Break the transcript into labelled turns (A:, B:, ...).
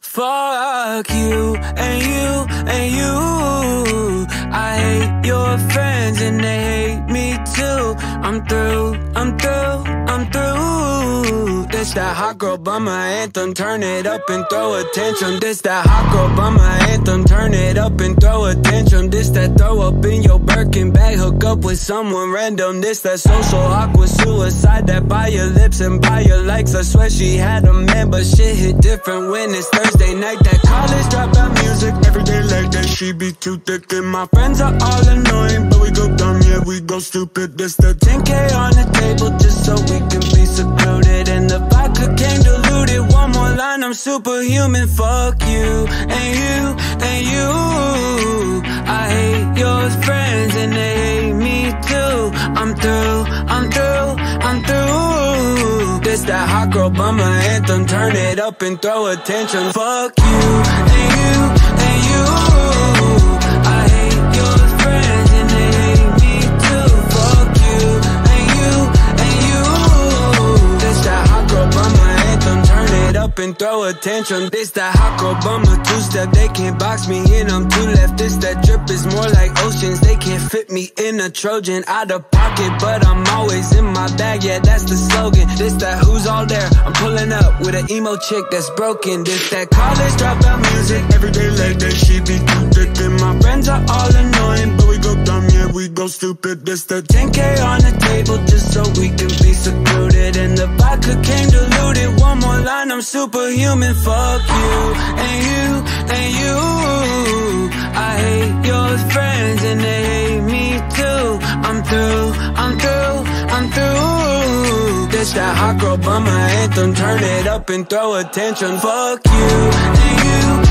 A: Fuck you and you and you. I hate your friends and they hate me too. I'm through, I'm through. This that hot girl bummer anthem. Turn it up and throw a tantrum. This that hot girl bummer anthem. Turn it up and throw a tantrum. This that throw up in your Birkin bag. Hook up with someone random. This that social awkward suicide. That buy your lips and buy your likes. I swear she had a man, but shit hit different when it's Thursday night. That college dropout music. Every day like that, she be too thick. And my friends are all annoying, but we go dumb, yeah, we go stupid. This the 10K on the table just so we can I'm superhuman. Fuck you and you and you. I hate your friends and they hate me too. I'm through, I'm through, I'm through. This that hot girl bummer anthem. Turn it up and throw attention. Fuck you and you and you. And throw a tantrum. This that hot girl bummer two step. They can't box me in. I'm too left. This that drip is more like oceans. They can't fit me in a Trojan out of pocket, but I'm always in my bag. Yeah, that's the slogan. This that who's all there. I'm pulling up with an emo chick that's broken. This that college dropout music. Every day like that, she be too thick. And my friends are all annoying, but we go dumb. Yeah, we go stupid. This the 10K on the table just so we can be secluded. And the vodka came diluted. Superhuman. Fuck you and you and you. I hate your friends and they hate me too. I'm through, I'm through, I'm through. This that hot girl bummer anthem. Turn it up and throw attention. Fuck you and you.